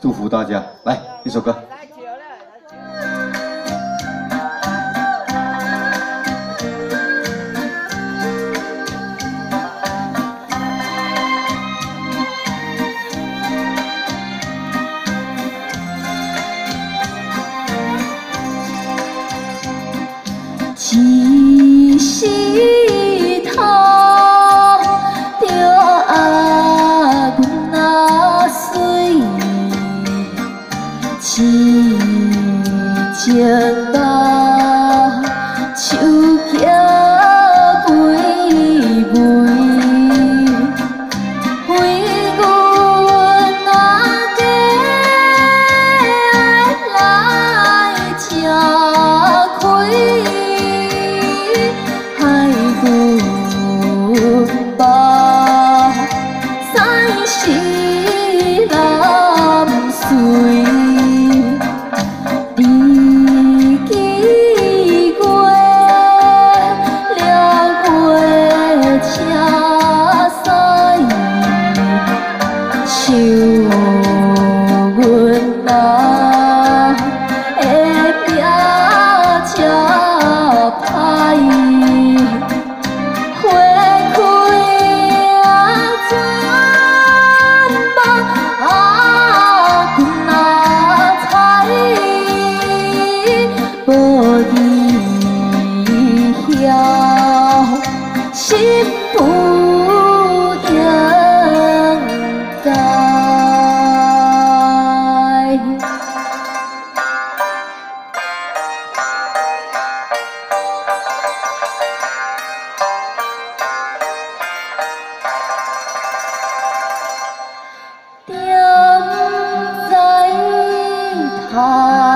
祝福大家。来一首歌。一时时间的 bỏ đi theo xin phụ thương tài tiếng danh thai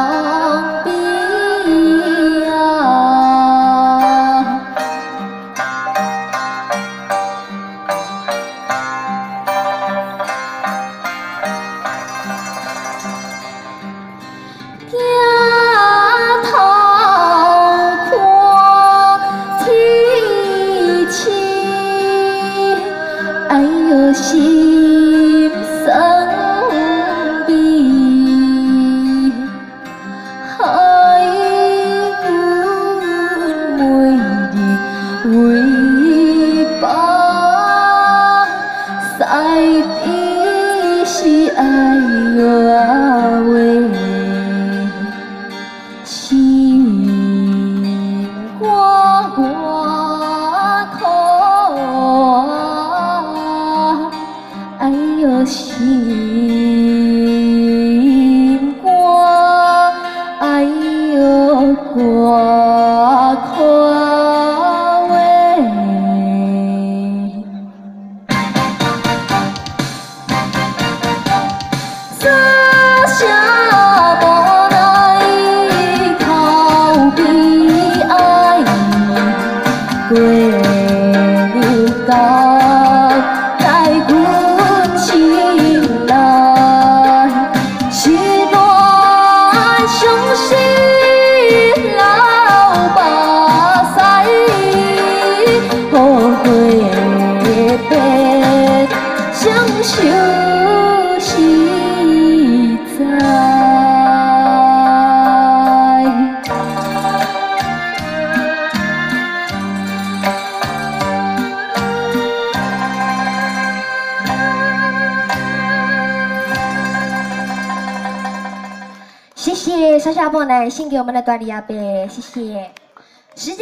chim sẵn bì hãy cứ mùi đi vui ba sai tí ai ngờ 哎呦，心肝，哎呦，肝宽。谢谢小小宝来献给我们的段丽阿贝，谢谢。时间。